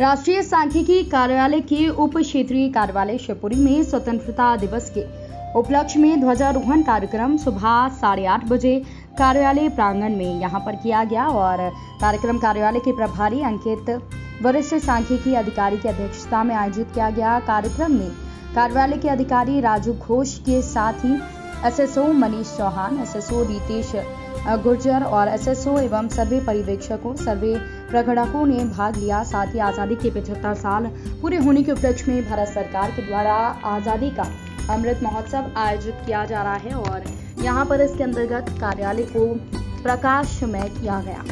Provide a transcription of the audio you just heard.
राष्ट्रीय सांख्यिकी कार्यालय के उप क्षेत्रीय कार्यालय शिवपुरी में स्वतंत्रता दिवस के उपलक्ष्य में ध्वजारोहण कार्यक्रम सुबह साढ़े आठ बजे कार्यालय प्रांगण में यहाँ पर किया गया और कार्यक्रम कार्यालय के प्रभारी अंकित वरिष्ठ सांख्यिकी अधिकारी की अध्यक्षता में आयोजित किया गया कार्यक्रम में कार्यालय के अधिकारी राजू घोष के साथ ही एसएसओ मनीष चौहान, एसएसओ रितेश गुर्जर और एसएसओ एवं सर्वे पर्यवेक्षकों, सर्वे प्रगणकों ने भाग लिया। साथ ही आज़ादी के 75 साल पूरे होने के उपलक्ष्य में भारत सरकार के द्वारा आज़ादी का अमृत महोत्सव आयोजित किया जा रहा है और यहाँ पर इसके अंतर्गत कार्यालय को प्रकाशमय किया गया।